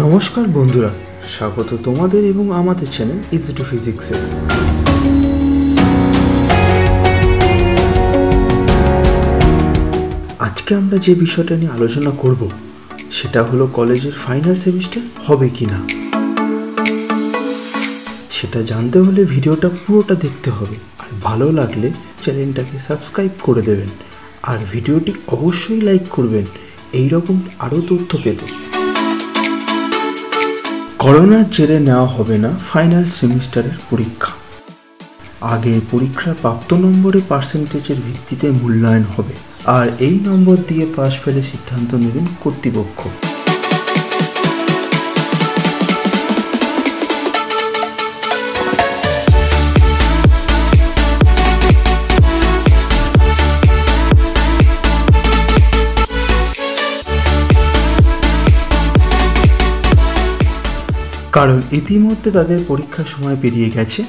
নমস্কার বন্ধুরা, স্বাগত তোমাদের এবং আমাদের চ্যানেল ইজি টু ফিজিক্সে আজকে আমরা যে বিষয়টা নিয়ে আলোচনা করব, সেটা হলো কলেজের ফাইনাল সেমিস্টার হবে কি না সেটা জানতে হলে ভিডিওটা পুরোটা দেখতে হবে, আর ভালো লাগলে চ্যানেলটাকে সাবস্ক্রাইব করে দেবেন, আর ভিডিওটি অবশ্যই লাইক করবেন এই রকম আরও তথ্য পেতে। করোনার জেরে নেওয়া হবে না ফাইনাল সেমিস্টারের পরীক্ষা। আগে পরীক্ষার প্রাপ্ত নম্বরে পার্সেন্টেজের ভিত্তিতে মূল্যায়ন হবে। আর এই নম্বর দিয়ে পাশ ফেলে সিদ্ধান্ত নেবেন কর্তৃপক্ষ। কারণ ইতিমধ্যে তাদের পরীক্ষার সময় পেরিয়ে গেছে।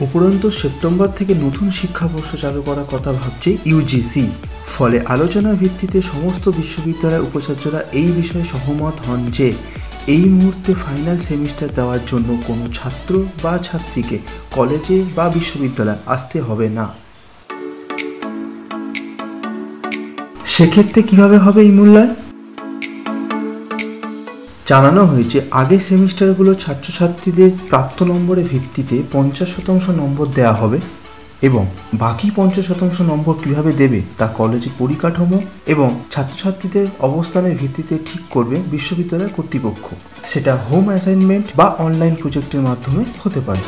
উপরন্তু সেপ্টেম্বর থেকে নতুন শিক্ষাবর্ষ চালু করার কথা ভাবছে ইউজিসি ফলে আলোচনার ভিত্তিতে সমস্ত বিশ্ববিদ্যালয়ের উপাচার্যরা এই বিষয়ে সহমত হন যে, এই মুহূর্তে ফাইনাল সেমিস্টার দেওয়ার জন্য কোনো ছাত্র বা ছাত্রীকে কলেজে বা বিশ্ববিদ্যালয়ে আসতে হবে না। সেক্ষেত্রে কীভাবে হবে এই মূল্যায়ন? জানানো হয়েছে, আগের সেমিস্টারগুলো ছাত্রছাত্রীদের প্রাপ্ত নম্বরের ভিত্তিতে পঞ্চাশ শতাংশ নম্বর দেওয়া হবে এবং বাকি পঞ্চাশ শতাংশ নম্বর কীভাবে দেবে তা কলেজে পরিকাঠামো এবং ছাত্রছাত্রীদের অবস্থানের ভিত্তিতে ঠিক করবে বিশ্ববিদ্যালয় কর্তৃপক্ষ। সেটা হোম অ্যাসাইনমেন্ট বা অনলাইন প্রজেক্টের মাধ্যমে হতে পারে।